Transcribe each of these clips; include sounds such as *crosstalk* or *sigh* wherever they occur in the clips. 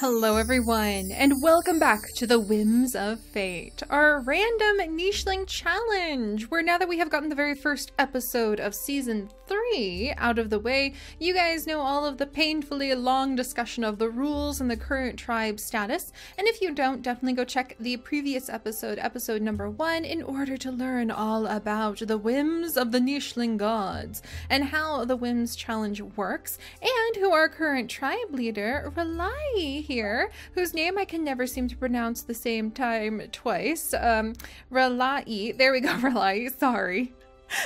Hello everyone, and welcome back to the Whims of Fate, our random nicheling challenge, where now that we have gotten the very first episode of season 3 out of the way, you guys know all of the painfully long discussion of the rules and the current tribe status, and if you don't, definitely go check the previous episode, episode number 1, in order to learn all about the whims of the nicheling gods, and how the Whims challenge works, and who our current tribe leader, Relai, here, whose name I can never seem to pronounce the same time twice. Um, Relai. There we go, *laughs* Relai. Sorry.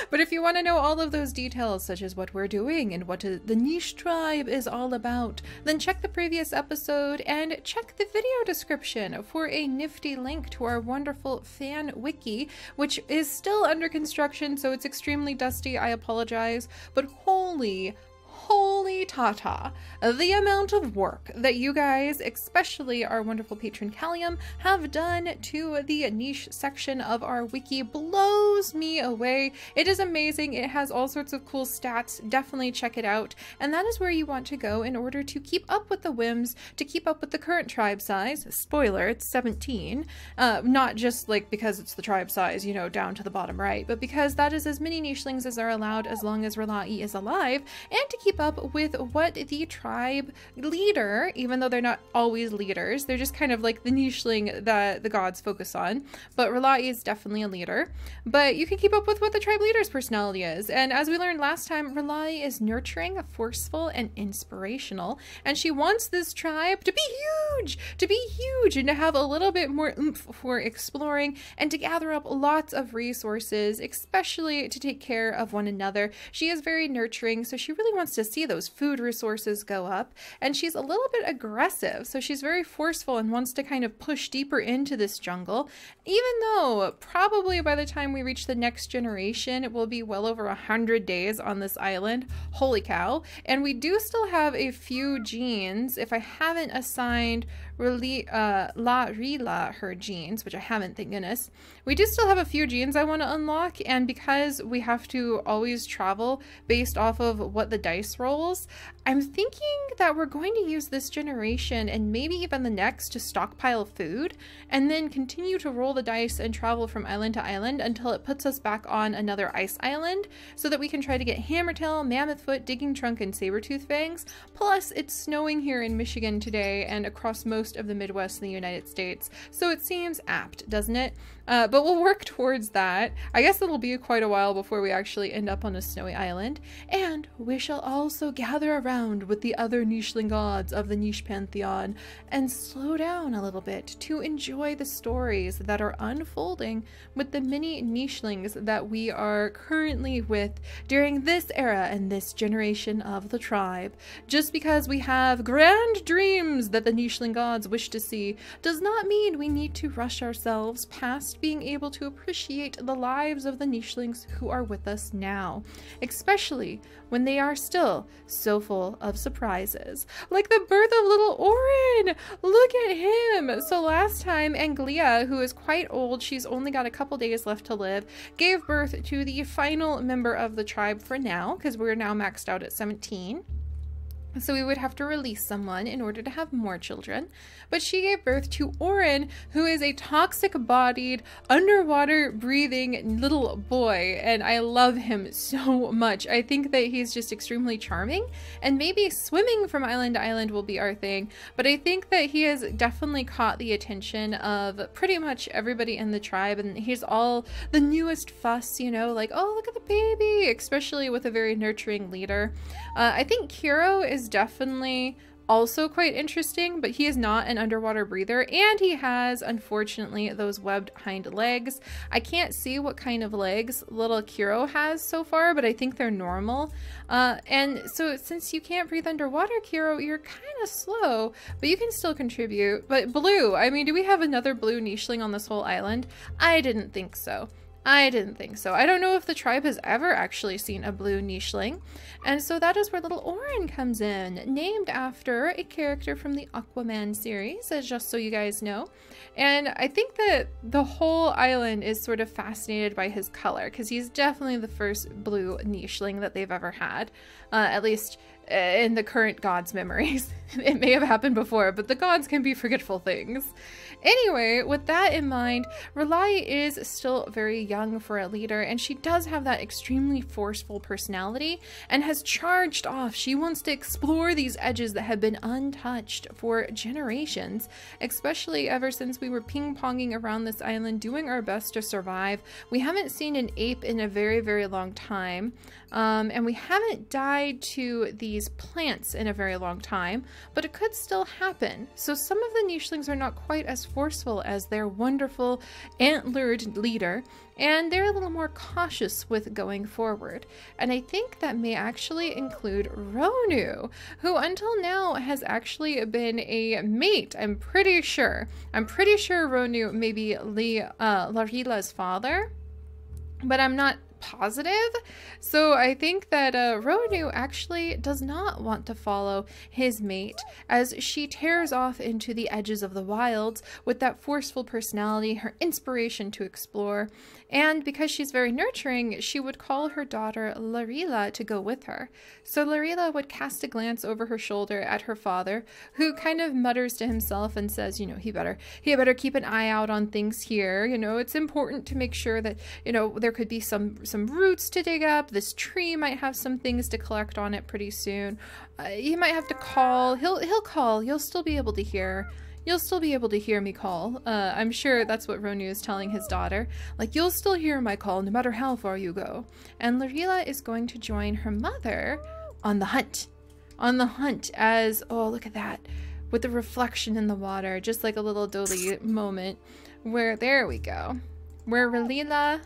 But if you want to know all of those details, such as what we're doing and what the niche tribe is all about, then check the previous episode and check the video description for a nifty link to our wonderful fan wiki, which is still under construction, so it's extremely dusty. I apologize. But holy, holy tata, the amount of work that you guys, especially our wonderful patron Callium, have done to the niche section of our wiki blows me away. It is amazing. It has all sorts of cool stats. Definitely check it out. And that is where you want to go in order to keep up with the whims, to keep up with the current tribe size. Spoiler, it's 17. Uh, not just like because it's the tribe size, you know, down to the bottom right, but because that is as many nichelings as are allowed as long as Relai is alive, and to keep up with what the tribe leader, even though they're not always leaders, they're just kind of like the nicheling that the gods focus on. But Relai is definitely a leader. But you can keep up with what the tribe leader's personality is. And as we learned last time, Relai is nurturing, forceful, and inspirational. And she wants this tribe to be huge, to be huge, and to have a little bit more oomph for exploring and to gather up lots of resources, especially to take care of one another. She is very nurturing, so she really wants to see those food resources go up. And she's a little bit aggressive, so she's very forceful and wants to kind of push deeper into this jungle, even though probably by the time we reach the next generation, it will be well over a hundred days on this island. Holy cow. And we do still have a few genes. If I haven't assigned Reli- uh, La Rila her genes, which I haven't, thank goodness. We do still have a few genes I want to unlock, and because we have to always travel based off of what the dice rolls, I'm thinking that we're going to use this generation and maybe even the next to stockpile food, and then continue to roll the dice and travel from island to island until it puts us back on another ice island, so that we can try to get Hammertail, Mammothfoot, Digging Trunk, and Sabertooth Fangs. Plus, it's snowing here in Michigan today and across most of the Midwest in the United States, so it seems apt, doesn't it? Uh, but we'll work towards that. I guess it'll be quite a while before we actually end up on a snowy island. And we shall also gather around with the other nicheling gods of the niche pantheon and slow down a little bit to enjoy the stories that are unfolding with the many nichelings that we are currently with during this era and this generation of the tribe. Just because we have grand dreams that the nicheling gods wish to see does not mean we need to rush ourselves past being able to appreciate the lives of the nichelings who are with us now, especially when they are still so full of surprises. Like the birth of little Orin! Look at him! So last time, Angelia, who is quite old, she's only got a couple days left to live, gave birth to the final member of the tribe for now, because we're now maxed out at 17. So we would have to release someone in order to have more children. But she gave birth to Orin, who is a toxic bodied, underwater breathing little boy. And I love him so much. I think that he's just extremely charming. And maybe swimming from island to island will be our thing. But I think that he has definitely caught the attention of pretty much everybody in the tribe. And he's all the newest fuss, you know, like, oh, look at the baby, especially with a very nurturing leader. Uh, I think Kiro is definitely also quite interesting, but he is not an underwater breather and he has, unfortunately, those webbed hind legs. I can't see what kind of legs little Kiro has so far, but I think they're normal. Uh, and so since you can't breathe underwater, Kiro, you're kind of slow, but you can still contribute. But blue, I mean, do we have another blue nicheling on this whole island? I didn't think so. I didn't think so. I don't know if the tribe has ever actually seen a blue nicheling. And so that is where little Orin comes in, named after a character from the Aquaman series, just so you guys know. And I think that the whole island is sort of fascinated by his color because he's definitely the first blue nicheling that they've ever had. Uh, at least in the current god's memories. *laughs* it may have happened before, but the gods can be forgetful things. Anyway, with that in mind, R'lyeh is still very young for a leader, and she does have that extremely forceful personality and has charged off. She wants to explore these edges that have been untouched for generations, especially ever since we were ping ponging around this island doing our best to survive. We haven't seen an ape in a very, very long time. Um, and we haven't died to these plants in a very long time, but it could still happen. So some of the nichelings are not quite as forceful as their wonderful antlered leader, and they're a little more cautious with going forward. And I think that may actually include Ronu, who until now has actually been a mate, I'm pretty sure. I'm pretty sure Ronu may be Lee, uh, Larila's father, but I'm not positive. So I think that uh, Ronu actually does not want to follow his mate as she tears off into the edges of the wilds with that forceful personality, her inspiration to explore. And because she's very nurturing, she would call her daughter Larila to go with her. So Larila would cast a glance over her shoulder at her father, who kind of mutters to himself and says, you know, he better he better keep an eye out on things here. You know, it's important to make sure that, you know, there could be some some roots to dig up. This tree might have some things to collect on it pretty soon. Uh, you might have to call. He'll he'll call. You'll still be able to hear. You'll still be able to hear me call. Uh, I'm sure that's what Ronu is telling his daughter. Like, you'll still hear my call no matter how far you go. And Larila is going to join her mother on the hunt. On the hunt as, oh, look at that. With the reflection in the water, just like a little dolly moment. Where, there we go. Where R'lyeh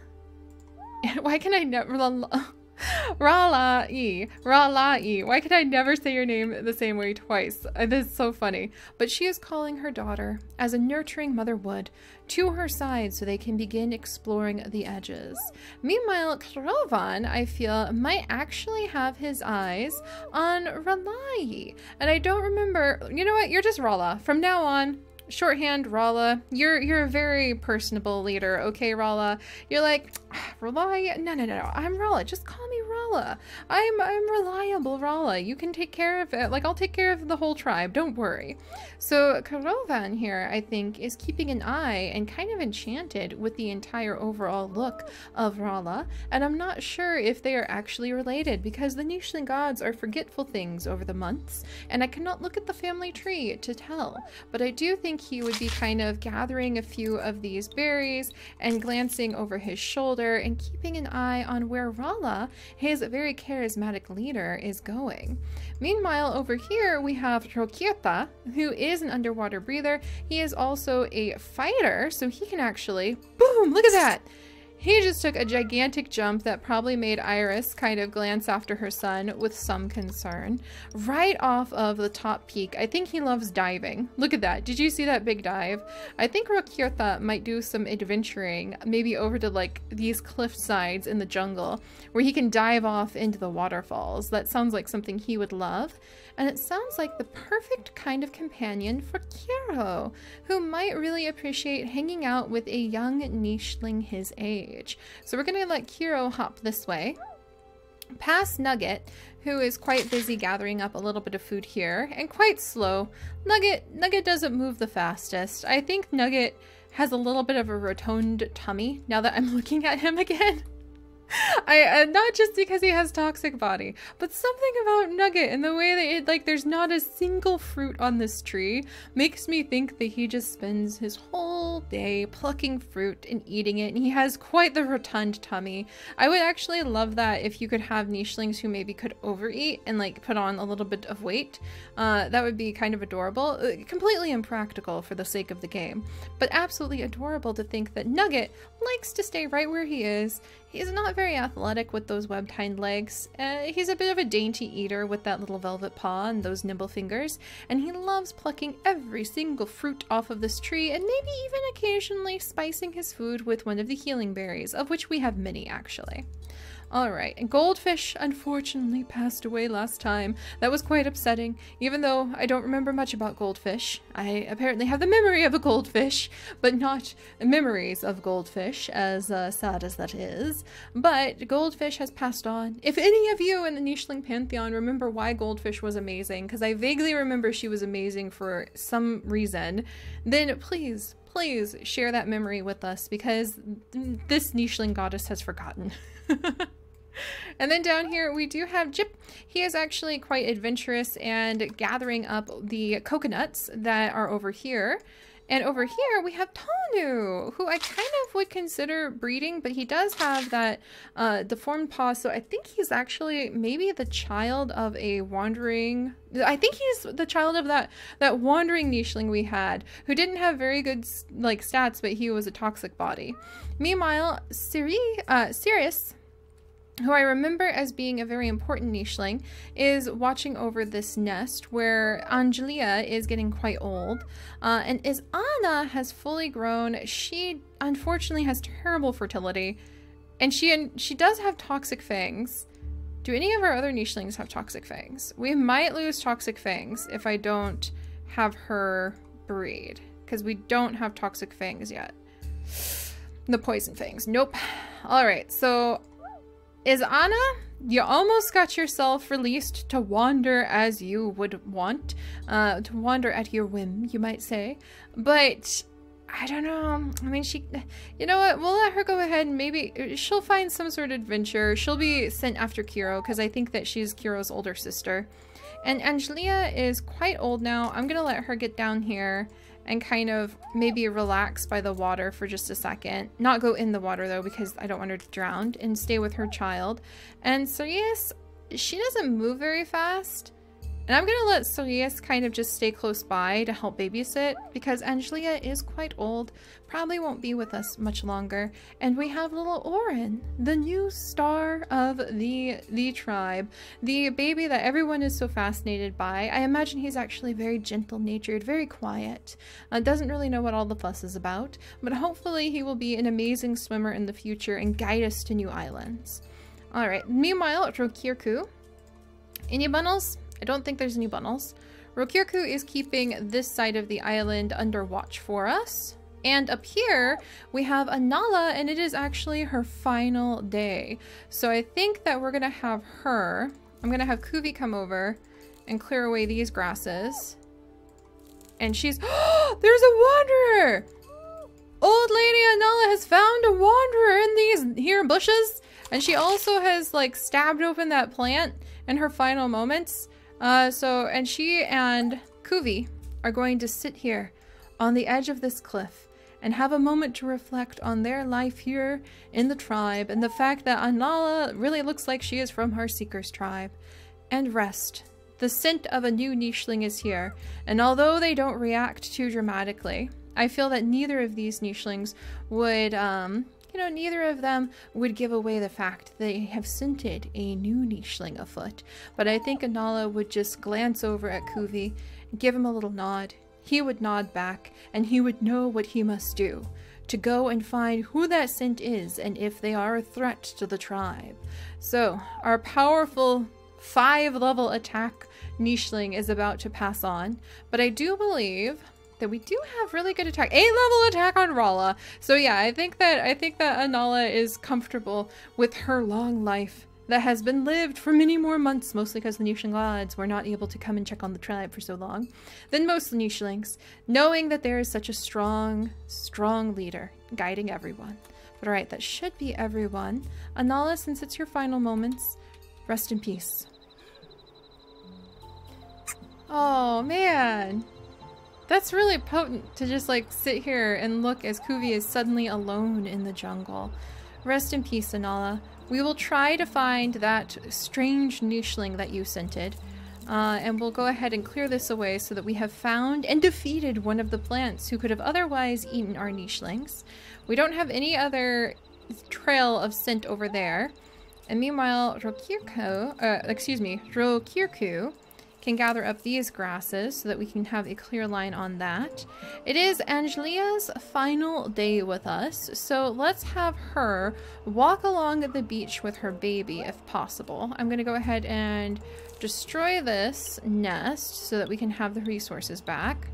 *laughs* Why can I never... *laughs* R'lyeh. R'lyeh. Why can I never say your name the same way twice? Uh, this is so funny. But she is calling her daughter, as a nurturing mother would, to her side so they can begin exploring the edges. Meanwhile, Krovan, I feel, might actually have his eyes on R'lyeh. And I don't remember... You know what? You're just Rala. From now on, shorthand Rala. You're you're a very personable leader, okay, Rala? You're like, ah, R'lyeh? No, no, no, no. I'm Rala. Just call me Rala. I'm I'm reliable Rala. You can take care of it. Like I'll take care of the whole tribe. Don't worry. So Karovan here, I think, is keeping an eye and kind of enchanted with the entire overall look of Rala, and I'm not sure if they are actually related because the Nicheling gods are forgetful things over the months, and I cannot look at the family tree to tell. But I do think he would be kind of gathering a few of these berries and glancing over his shoulder and keeping an eye on where Rala, his very charismatic leader, is going. Meanwhile, over here we have Rokirta, who is an underwater breather. He is also a fighter, so he can actually, boom, look at that! He just took a gigantic jump that probably made Iris kind of glance after her son with some concern. Right off of the top peak. I think he loves diving. Look at that. Did you see that big dive? I think Rokirta might do some adventuring, maybe over to like these cliff sides in the jungle where he can dive off into the waterfalls. That sounds like something he would love and it sounds like the perfect kind of companion for Kiro, who might really appreciate hanging out with a young nicheling his age. So we're gonna let Kiro hop this way, past Nugget, who is quite busy gathering up a little bit of food here, and quite slow. Nugget, Nugget doesn't move the fastest. I think Nugget has a little bit of a rotund tummy now that I'm *laughs* looking at him again. *laughs* I uh, not just because he has toxic body, but something about Nugget and the way that it like there's not a single fruit on this tree makes me think that he just spends his whole day plucking fruit and eating it and he has quite the rotund tummy. I would actually love that if you could have nichelings who maybe could overeat and like put on a little bit of weight. Uh, that would be kind of adorable. Uh, completely impractical for the sake of the game, but absolutely adorable to think that Nugget likes to stay right where he is. He's not very athletic with those webbed hind legs. Uh, he's a bit of a dainty eater with that little velvet paw and those nimble fingers, and he loves plucking every single fruit off of this tree and maybe even occasionally spicing his food with one of the healing berries, of which we have many actually. All right, Goldfish unfortunately passed away last time. That was quite upsetting, even though I don't remember much about Goldfish. I apparently have the memory of a goldfish, but not memories of Goldfish, as uh, sad as that is. But Goldfish has passed on. If any of you in the Nicheling Pantheon remember why Goldfish was amazing, because I vaguely remember she was amazing for some reason, then please, please share that memory with us because this Nicheling goddess has forgotten. *laughs* *laughs* and then down here we do have Jip. He is actually quite adventurous and gathering up the coconuts that are over here. And over here we have Tanu, who I kind of would consider breeding, but he does have that uh, deformed paw. So I think he's actually maybe the child of a wandering. I think he's the child of that that wandering nicheling we had, who didn't have very good like stats, but he was a toxic body. Meanwhile, Siri, uh, Sirius who I remember as being a very important nicheling, is watching over this nest where Angelia is getting quite old. Uh, and as Anna has fully grown, she unfortunately has terrible fertility. And she and she does have toxic fangs. Do any of our other nichelings have toxic fangs? We might lose toxic fangs if I don't have her breed. Because we don't have toxic fangs yet. The poison fangs. Nope. Alright, so is Anna, you almost got yourself released to wander as you would want, uh, to wander at your whim, you might say. But I don't know. I mean, she, you know what? We'll let her go ahead and maybe she'll find some sort of adventure. She'll be sent after Kiro because I think that she's Kiro's older sister. And Angelia is quite old now. I'm going to let her get down here and kind of maybe relax by the water for just a second. Not go in the water though because I don't want her to drown and stay with her child. And Sirius, she doesn't move very fast. And I'm going to let Sirius kind of just stay close by to help babysit because Angelia is quite old, probably won't be with us much longer. And we have little Orin, the new star of the, the tribe, the baby that everyone is so fascinated by. I imagine he's actually very gentle-natured, very quiet, uh, doesn't really know what all the fuss is about, but hopefully he will be an amazing swimmer in the future and guide us to new islands. Alright, meanwhile, Rokirku. Any bundles? I don't think there's any bundles. Rokirku is keeping this side of the island under watch for us. And up here, we have Anala, and it is actually her final day. So I think that we're gonna have her, I'm gonna have Kuvi come over and clear away these grasses. And she's, *gasps* there's a wanderer! Old Lady Anala has found a wanderer in these here bushes. And she also has like stabbed open that plant in her final moments. Uh, so, and she and Kuvi are going to sit here on the edge of this cliff and have a moment to reflect on their life here in the tribe and the fact that Anala really looks like she is from her Seeker's tribe. And rest. The scent of a new nicheling is here, and although they don't react too dramatically, I feel that neither of these nichelings would um, you know, neither of them would give away the fact they have scented a new nicheling afoot. But I think Anala would just glance over at Kuvi give him a little nod. He would nod back, and he would know what he must do to go and find who that scent is and if they are a threat to the tribe. So, our powerful five level attack nicheling is about to pass on, but I do believe that we do have really good attack. Eight level attack on Rala. So yeah, I think that I think that Anala is comfortable with her long life that has been lived for many more months, mostly because the Nicheling gods were not able to come and check on the tribe for so long, than most Nichelings, knowing that there is such a strong, strong leader guiding everyone. But alright, that should be everyone. Anala, since it's your final moments, rest in peace. Oh, man. That's really potent to just like sit here and look as Kuvi is suddenly alone in the jungle. Rest in peace, Anala. We will try to find that strange nicheling that you scented. Uh, and we'll go ahead and clear this away so that we have found and defeated one of the plants who could have otherwise eaten our nichelings. We don't have any other trail of scent over there. And meanwhile, Rokirku, uh, excuse me, Rokirku can gather up these grasses so that we can have a clear line on that. It is Angelia's final day with us, so let's have her walk along the beach with her baby if possible. I'm going to go ahead and destroy this nest so that we can have the resources back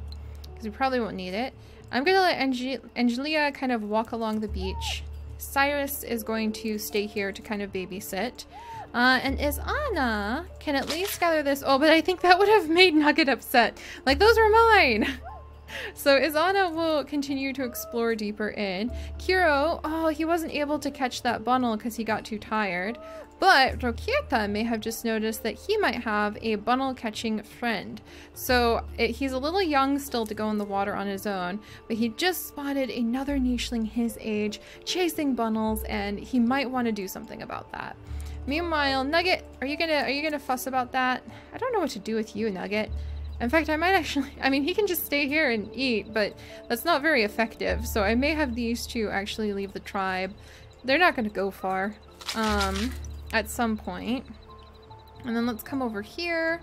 because we probably won't need it. I'm going to let Ange Angelia kind of walk along the beach. Cyrus is going to stay here to kind of babysit. Uh, and Izana can at least gather this. Oh, but I think that would have made Nugget upset. Like, those were mine! *laughs* so Izana will continue to explore deeper in. Kiro, oh, he wasn't able to catch that bundle because he got too tired. But Rokieta may have just noticed that he might have a bundle catching friend. So it, he's a little young still to go in the water on his own, but he just spotted another nicheling his age chasing bundles and he might want to do something about that. Meanwhile, Nugget, are you gonna are you gonna fuss about that? I don't know what to do with you, Nugget. In fact, I might actually, *laughs* I mean, he can just stay here and eat, but that's not very effective. So I may have these two actually leave the tribe. They're not going to go far um, at some point. And then let's come over here.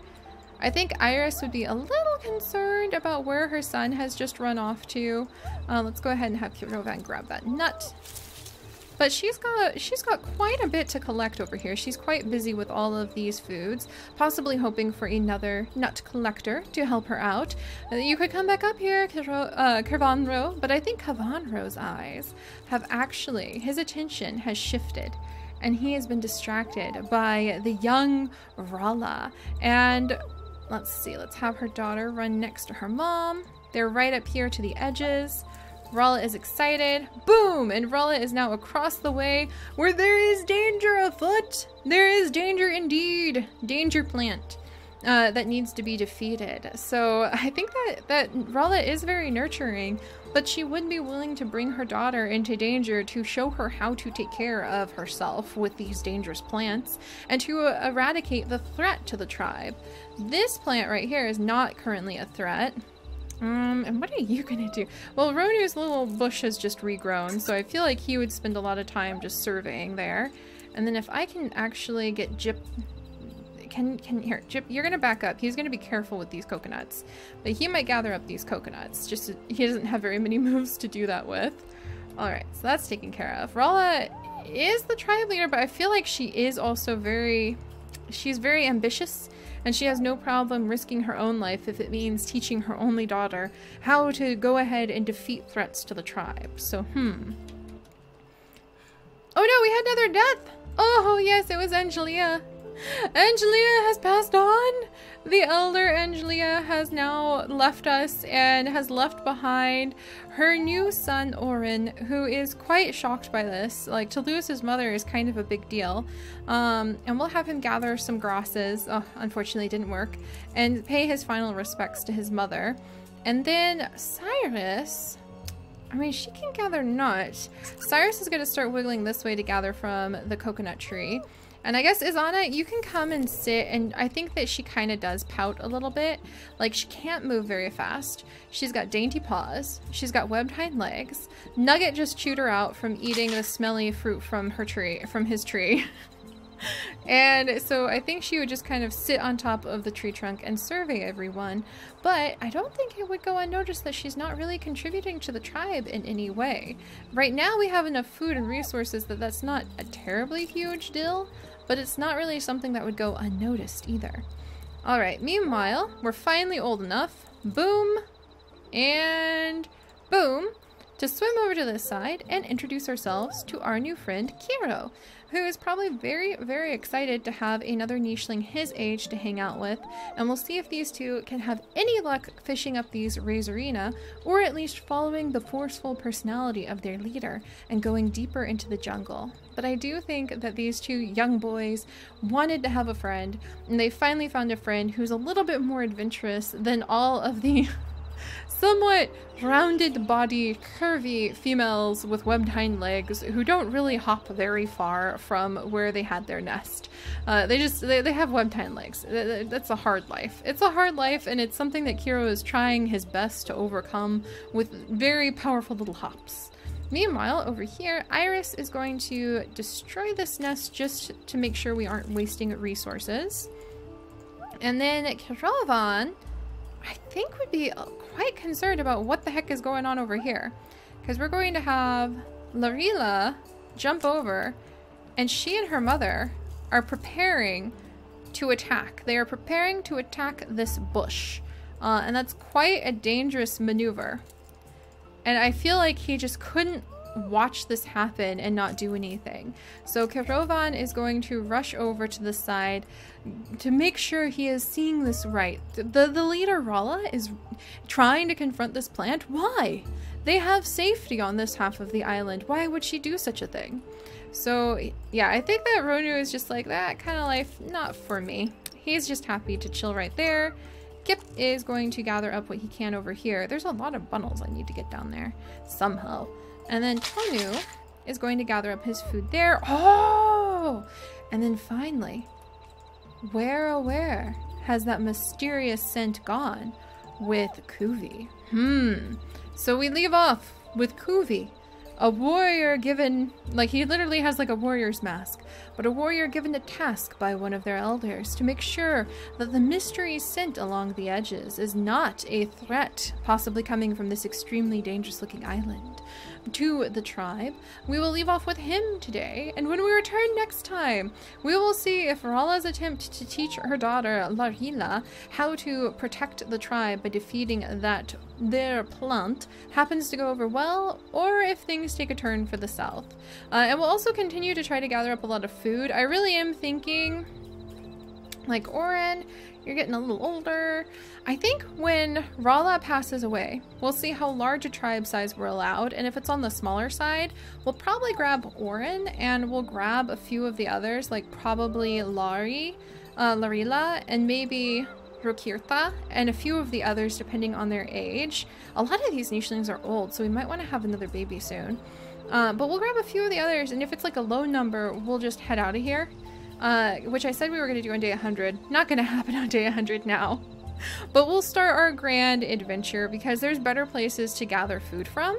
I think Iris would be a little concerned about where her son has just run off to. Uh, let's go ahead and have Kirovan grab that nut. But she's got she's got quite a bit to collect over here. She's quite busy with all of these foods, possibly hoping for another nut collector to help her out. Uh, you could come back up here, uh, Kavanro, but I think Kavanro's eyes have actually, his attention has shifted and he has been distracted by the young Rala. And let's see, let's have her daughter run next to her mom. They're right up here to the edges. Rala is excited. Boom! And Rala is now across the way where there is danger afoot. There is danger indeed. Danger plant. Uh, that needs to be defeated. So I think that, that Rala is very nurturing, but she would be willing to bring her daughter into danger to show her how to take care of herself with these dangerous plants and to uh, eradicate the threat to the tribe. This plant right here is not currently a threat. Um, and what are you gonna do? Well, Ronu's little bush has just regrown, so I feel like he would spend a lot of time just surveying there. And then if I can actually get Jip... Can, can, here, Jip, you're gonna back up. He's gonna be careful with these coconuts. But he might gather up these coconuts. Just, to, he doesn't have very many *laughs* moves to do that with. Alright, so that's taken care of. Rala is the tribe leader, but I feel like she is also very... She's very ambitious and she has no problem risking her own life if it means teaching her only daughter how to go ahead and defeat threats to the tribe. So, hmm. Oh no, we had another death! Oh yes, it was Angelia. Angelia has passed on! The elder Angelia has now left us and has left behind her new son Orin, who is quite shocked by this. Like, to lose his mother is kind of a big deal. Um, and we'll have him gather some grasses, oh, unfortunately didn't work, and pay his final respects to his mother. And then Cyrus, I mean, she can gather nuts. Cyrus is going to start wiggling this way to gather from the coconut tree. And I guess Izana, you can come and sit, and I think that she kind of does pout a little bit. Like, she can't move very fast. She's got dainty paws. She's got webbed hind legs. Nugget just chewed her out from eating the smelly fruit from her tree, from his tree. *laughs* and so I think she would just kind of sit on top of the tree trunk and survey everyone. But I don't think it would go unnoticed that she's not really contributing to the tribe in any way. Right now we have enough food and resources that that's not a terribly huge deal but it's not really something that would go unnoticed either. Alright, meanwhile, we're finally old enough, boom, and boom, to swim over to this side and introduce ourselves to our new friend, Kiro who is probably very, very excited to have another nicheling his age to hang out with, and we'll see if these two can have any luck fishing up these Razorina, or at least following the forceful personality of their leader and going deeper into the jungle. But I do think that these two young boys wanted to have a friend, and they finally found a friend who's a little bit more adventurous than all of the somewhat rounded body, curvy females with webbed hind legs who don't really hop very far from where they had their nest. Uh, they just, they, they have webbed hind legs. That's a hard life. It's a hard life and it's something that Kiro is trying his best to overcome with very powerful little hops. Meanwhile, over here, Iris is going to destroy this nest just to make sure we aren't wasting resources. And then Kerovan, I think would be uh, quite concerned about what the heck is going on over here. Because we're going to have Larila jump over and she and her mother are preparing to attack. They are preparing to attack this bush. Uh, and that's quite a dangerous maneuver. And I feel like he just couldn't watch this happen and not do anything. So Kerovan is going to rush over to the side to make sure he is seeing this right. The, the leader, Rala, is trying to confront this plant. Why? They have safety on this half of the island. Why would she do such a thing? So, yeah, I think that Ronu is just like, that kind of life, not for me. He's just happy to chill right there. Kip is going to gather up what he can over here. There's a lot of bundles I need to get down there somehow. And then Tonu is going to gather up his food there. Oh! And then finally, where oh where has that mysterious scent gone with Kuvi? Hmm. So we leave off with Kuvi a warrior given, like he literally has like a warrior's mask, but a warrior given a task by one of their elders to make sure that the mystery scent along the edges is not a threat, possibly coming from this extremely dangerous looking island to the tribe. We will leave off with him today, and when we return next time, we will see if Rala's attempt to teach her daughter Larila how to protect the tribe by defeating that their plant happens to go over well, or if things take a turn for the south. Uh, and we'll also continue to try to gather up a lot of food. I really am thinking like Orin, you're getting a little older. I think when Rala passes away, we'll see how large a tribe size we're allowed, and if it's on the smaller side, we'll probably grab Orin and we'll grab a few of the others, like probably Lari, uh, Larila, and maybe Rokirtha, and a few of the others depending on their age. A lot of these nichelings are old, so we might want to have another baby soon. Uh, but we'll grab a few of the others, and if it's like a low number, we'll just head out of here uh, which I said we were going to do on day 100. Not going *laughs* to happen on day 100 now. But we'll start our grand adventure because there's better places to gather food from.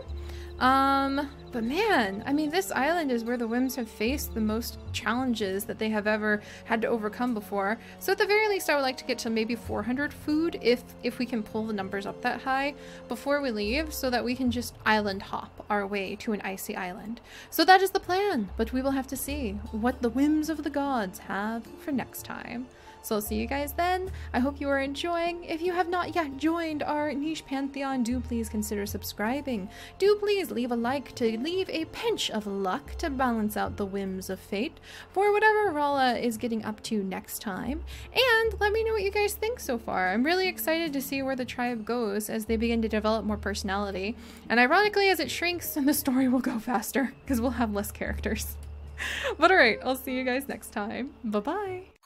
Um, but man, I mean, this island is where the Whims have faced the most challenges that they have ever had to overcome before. So at the very least, I would like to get to maybe 400 food if if we can pull the numbers up that high before we leave, so that we can just island hop our way to an icy island. So that is the plan, but we will have to see what the Whims of the Gods have for next time. So I'll see you guys then. I hope you are enjoying. If you have not yet joined our niche pantheon, do please consider subscribing. Do please leave a like to leave a pinch of luck to balance out the whims of fate for whatever Rala is getting up to next time. And let me know what you guys think so far. I'm really excited to see where the tribe goes as they begin to develop more personality. And ironically, as it shrinks, *laughs* the story will go faster because we'll have less characters. *laughs* but alright, I'll see you guys next time. Bye-bye.